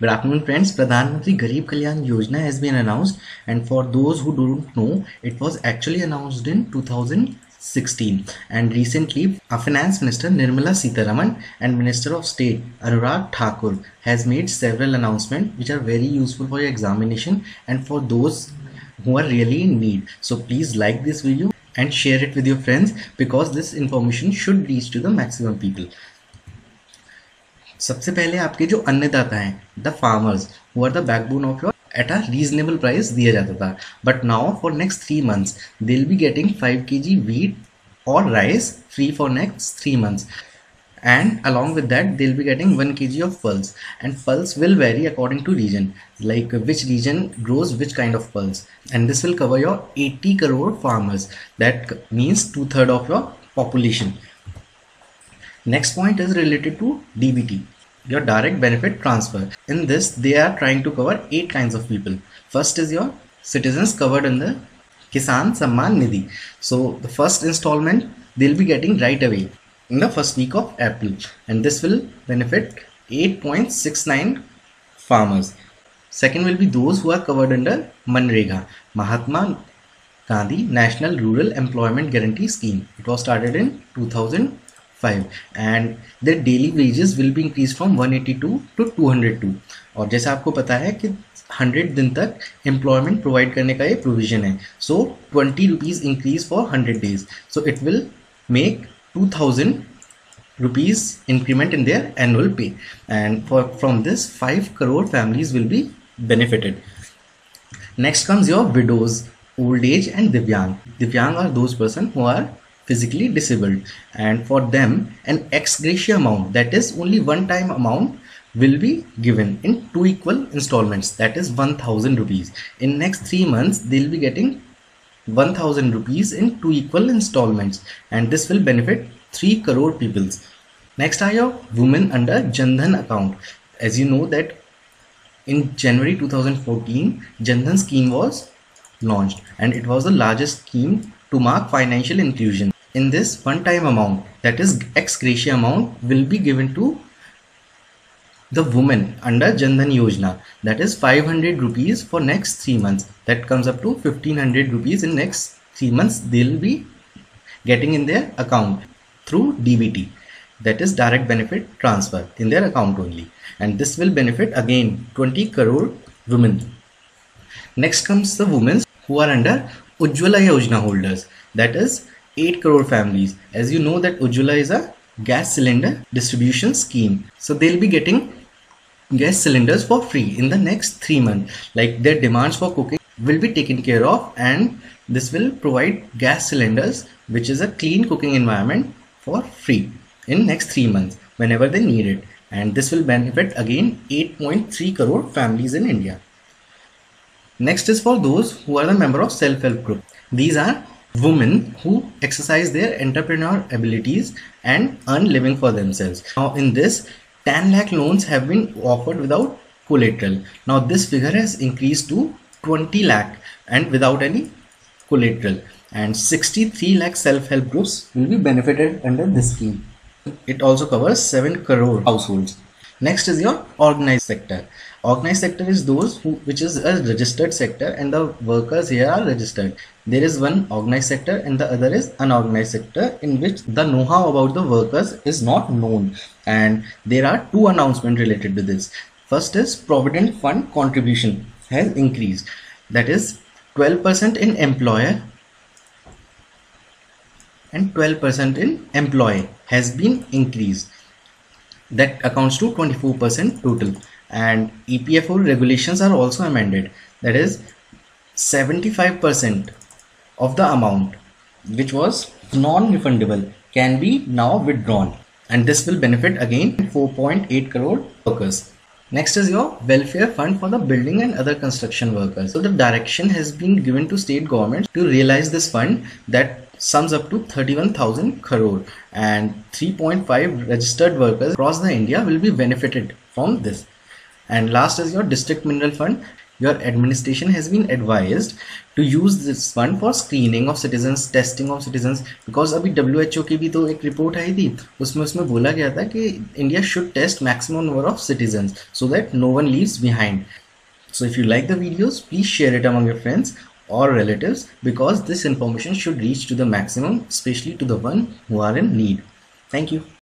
Good afternoon, friends. Pradhan Mantri Garib Kalyan Yojana has been announced, and for those who don't know, it was actually announced in 2016. And recently, our Finance Minister Nirmala Sitharaman and Minister of State Anurag Thakur has made several announcements which are very useful for your examination and for those who are really in need. So please like this video and share it with your friends because this information should reach to the maximum people. सबसे पहले आपके जो अन्नदाता हैं the farmers वो are the backbone of your at a reasonable price दिया जाता था। But now for next three months they be getting five K G wheat और rice free for next three months and along with that they be getting one K G of pulse and pulse will vary according to region like which region grows which kind of pulse and this will cover your eighty crore farmers that means two third of your population next point is related to D B T your direct benefit transfer. In this, they are trying to cover eight kinds of people. First is your citizens covered in the Kisan Samman Nidhi. So the first installment they'll be getting right away in the first week of April, and this will benefit 8.69 farmers. Second will be those who are covered under Manrega, Mahatma Gandhi National Rural Employment Guarantee Scheme. It was started in 2000 five and the daily wages will be increase from one eighty two to two hundred two और जैसे आपको पता है कि hundred दिन तक employment provide करने का ये प्रोविज़न है। So twenty rupees increase for hundred days so it will make two thousand rupees increment in their annual pay and from this five crore families will be benefited next comes your widows old age and divyang divyang are those person who are physically disabled. And for them an ex gratia amount that is only one time amount will be given in two equal installments. That is 1000 rupees. In next 3 months they'll be getting 1000 rupees in two equal installments. And this will benefit 3 crore peoples. Next are your women under Jandhan account. As you know that in January 2014 Jandhan scheme was launched. And it was the largest scheme to mark financial inclusion in this one-time amount that is ex gratia amount will be given to the woman under Jandhan Yojana. That is 500 rupees for next three months. That comes up to 1500 rupees in next three months they'll be getting in their account through DBT that is direct benefit transfer in their account only. And this will benefit again 20 crore women. Next comes the women who are under Ujjwala Yojana holders. That is 8 crore families. As you know that Ujjwala is a gas cylinder distribution scheme. So they'll be getting gas cylinders for free in the next 3 months. Like their demands for cooking will be taken care of and this will provide gas cylinders which is a clean cooking environment for free in next 3 months whenever they need it and this will benefit again 8.3 crore families in India. Next is for those who are the member of self-help group. These are women who exercise their entrepreneur abilities and earn living for themselves. Now in this 10 lakh loans have been offered without collateral. Now this figure has increased to 20 lakh and without any collateral and 63 lakh self-help groups will be benefited under this scheme. It also covers 7 crore households. Next is your organized sector. Organized sector is those who which is a registered sector and the workers here are registered. There is one organized sector and the other is unorganized sector in which the know-how about the workers is not known and there are two announcements related to this. First is Provident Fund contribution has increased that is 12% in employer and 12% in employee has been increased that accounts to 24% total and EPFO regulations are also amended that is 75% of the amount which was non-refundable can be now withdrawn and this will benefit again 4.8 crore workers. Next is your welfare fund for the building and other construction workers. So the direction has been given to state governments to realize this fund that sums up to 31,000 crore and 3.5 registered workers across the India will be benefited from this. And last is your district mineral fund. your administration has been advised to use this one for screening of citizens testing of citizens because अभी WHO की भी तो एक report आई थी उसमें उसमें बोला गया था कि India should test maximum number of citizens so that no one leaves behind so if you like the videos please share it among your friends or relatives because this information should reach to the maximum especially to the one who are in need. Thank you